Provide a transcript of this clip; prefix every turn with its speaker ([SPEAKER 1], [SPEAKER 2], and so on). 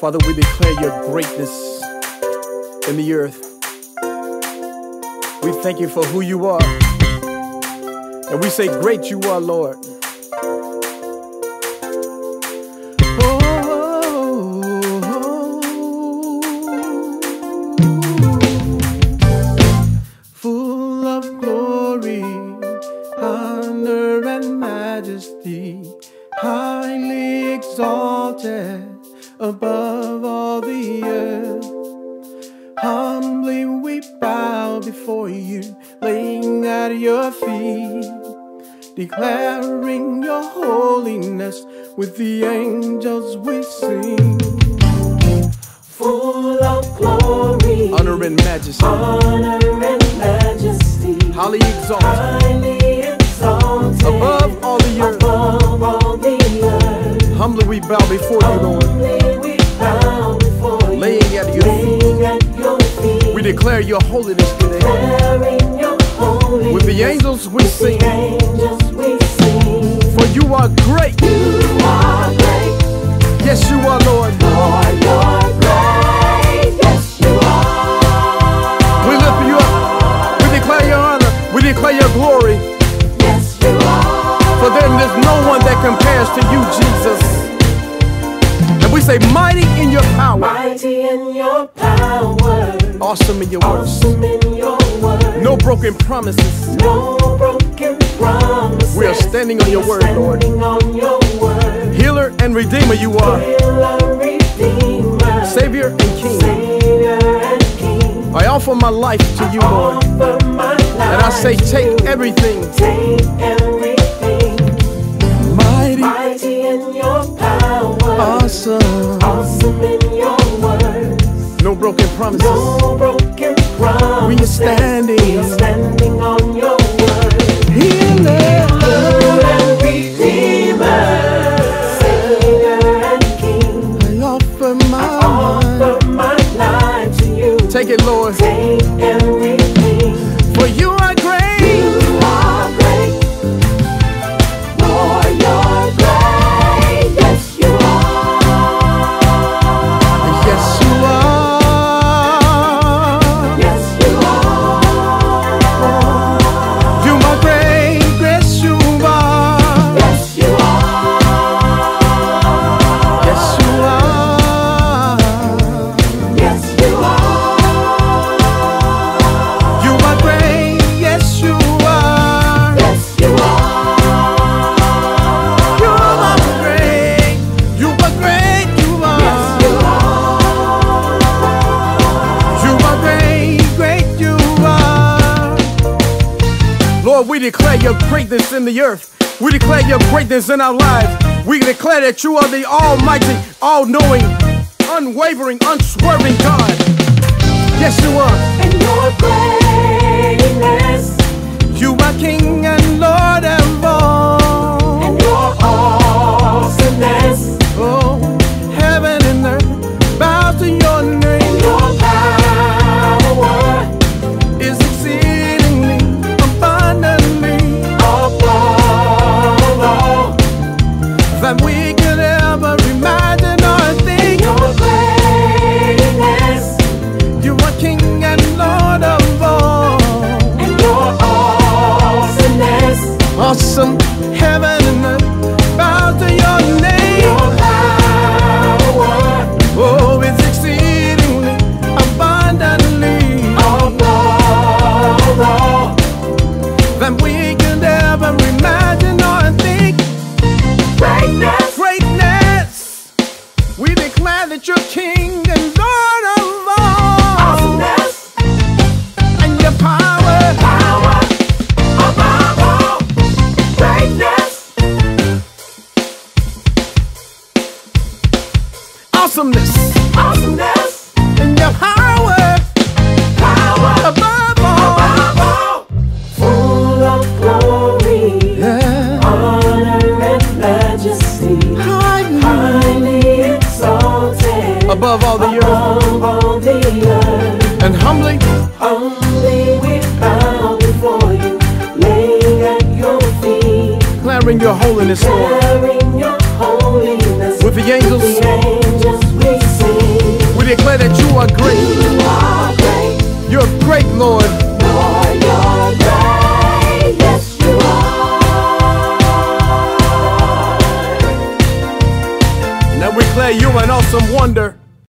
[SPEAKER 1] Father, we declare your greatness in the earth. We thank you for who you are. And we say, Great you are, Lord. Oh, full of glory, honor, and majesty, above all the earth. Humbly we bow before you, laying at your feet, declaring your holiness with the angels we sing.
[SPEAKER 2] full of glory,
[SPEAKER 1] Honor and majesty,
[SPEAKER 2] honor and majesty,
[SPEAKER 1] highly exalted
[SPEAKER 2] highly exalted
[SPEAKER 1] above all the earth.
[SPEAKER 2] above all the earth.
[SPEAKER 1] Humbly we bow before you, Lord, declare your holiness today.
[SPEAKER 2] holiness.
[SPEAKER 1] With the angels we sing,
[SPEAKER 2] angels we sing.
[SPEAKER 1] for you are great.
[SPEAKER 2] You are great,
[SPEAKER 1] Yes, you are, Lord.
[SPEAKER 2] Lord, you're great. Yes, you are.
[SPEAKER 1] We lift you up. We declare your honor. We declare your glory.
[SPEAKER 2] Yes, you are.
[SPEAKER 1] For then there's no one that compares to you, Jesus. And we say, mighty in your power,
[SPEAKER 2] Mighty in your power,
[SPEAKER 1] awesome in your works.
[SPEAKER 2] awesome in your word.
[SPEAKER 1] No broken promises.
[SPEAKER 2] No broken promises.
[SPEAKER 1] We are standing on your word, Lord.
[SPEAKER 2] On your word.
[SPEAKER 1] Healer and redeemer you are.
[SPEAKER 2] Healer, Redeemer,
[SPEAKER 1] Savior and King.
[SPEAKER 2] Savior and King.
[SPEAKER 1] I offer my life to you, Lord.
[SPEAKER 2] Offer my life
[SPEAKER 1] And I say, take everything.
[SPEAKER 2] Take everything.
[SPEAKER 1] Mighty,
[SPEAKER 2] Mighty in your power.
[SPEAKER 1] awesome.
[SPEAKER 2] Awesome in your words.
[SPEAKER 1] No broken promises.
[SPEAKER 2] No
[SPEAKER 1] standing.
[SPEAKER 2] Are standing on your word.
[SPEAKER 1] Healer.
[SPEAKER 2] Healer and Redeemer, Savior and King.
[SPEAKER 1] I offer my life.
[SPEAKER 2] Offer my life to you.
[SPEAKER 1] Take it, Lord.
[SPEAKER 2] Take Lord,
[SPEAKER 1] we declare your greatness in the earth. We declare your greatness in our lives. We declare that you are the Almighty, all knowing, unwavering, unswerving God. Yes, you are.
[SPEAKER 2] And your greatness
[SPEAKER 1] You are King and Lord
[SPEAKER 2] awesomeness,
[SPEAKER 1] and your
[SPEAKER 2] power. power. Above all. Greatness, Awesomeness above all
[SPEAKER 1] the earth
[SPEAKER 2] all the earth.
[SPEAKER 1] and humbly
[SPEAKER 2] Humbly we bow before you, laying at your feet,
[SPEAKER 1] declaring your holiness, Lord.
[SPEAKER 2] declaring your holiness.
[SPEAKER 1] With the angels
[SPEAKER 2] the angels we sing.
[SPEAKER 1] We declare that you are great.
[SPEAKER 2] You are great.
[SPEAKER 1] You're great, Lord.
[SPEAKER 2] Lord, you're great. Yes, you are.
[SPEAKER 1] Now we declare you an awesome wonder.